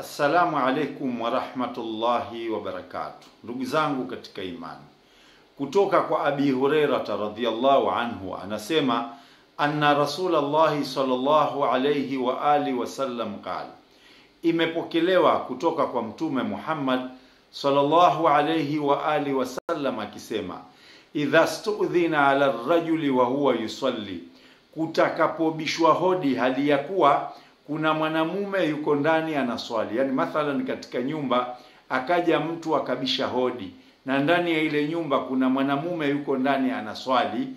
Assalamu alaikum warahmatullahi wabarakatuh, ndugu zangu katika imani, kutoka kwa Abi Hurairata radhiyallahu anhu anasema anna Rasulallahi sallallahu alayhi wa alihi wasallam qala, imepokelewa kutoka kwa Mtume Muhammad sallallahu alayhi wa alihi wasallam akisema, idha studhina ala rajuli wa huwa yusalli, kutakapobishwa hodi hali ya kuwa kuna mwanamume yuko ndani anaswali. Yani mathalan katika nyumba akaja mtu akabisha hodi, na ndani ya ile nyumba kuna mwanamume yuko ndani anaswali,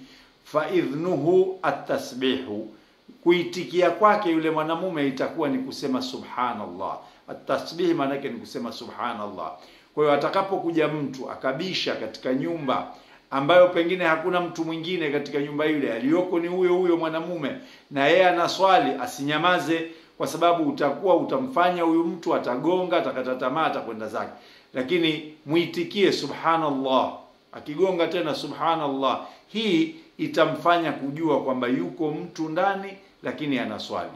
fa idhnuhu atasbihu, kuitikia kwake yule mwanamume itakuwa ni kusema subhanallah. Atasbih maana yake ni kusema subhanallah. Kwa hiyo atakapokuja mtu akabisha katika nyumba ambayo pengine hakuna mtu mwingine katika nyumba ile, aliyoko ni huyo huyo mwanamume na yeye anaswali, asinyamaze kwa sababu utakuwa utamfanya huyu mtu atagonga, atakata tamaa, atakwenda zake. Lakini muitikie subhanallah, akigonga tena subhanallah, hii itamfanya kujua kwamba yuko mtu ndani, lakini anaswali.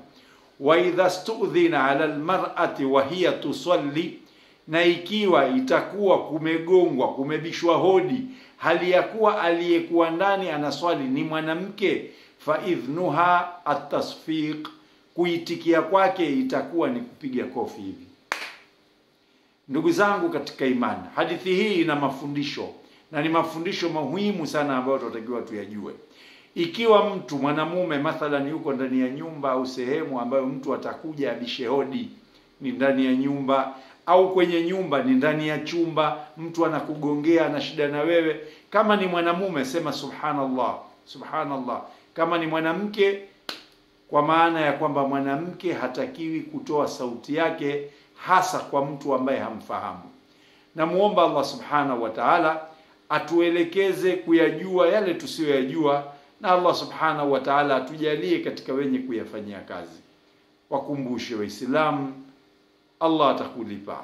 wa idha studhina ala almar'ati wa hiya tusalli, na ikiwa itakuwa kumegongwa, kumebishwa hodi, hali ya kuwa aliyekuwa ndani anaswali ni mwanamke, fa idhnuha kuitikia kwake itakuwa ni kupiga kofi hivi. Ndugu zangu katika imani, hadithi hii ina mafundisho na ni mafundisho muhimu sana ambayo tunatakiwa tuyajue. Ikiwa mtu mwanamume mathalan yuko ndani ya nyumba au sehemu ambayo mtu atakuja abishe hodi, ni ndani ya nyumba au kwenye nyumba, ni ndani ya chumba, mtu anakugongea, ana shida na wewe, kama ni mwanamume sema subhanallah, subhanallah. Kama ni mwanamke kwa maana ya kwamba mwanamke hatakiwi kutoa sauti yake hasa kwa mtu ambaye hamfahamu. Namuomba Allah subhanahu wa ta'ala atuelekeze kuyajua yale tusiyoyajua, na Allah subhanahu wa ta'ala atujalie katika wenye kuyafanyia kazi. Wakumbushe Waislamu, Allah atakulipa.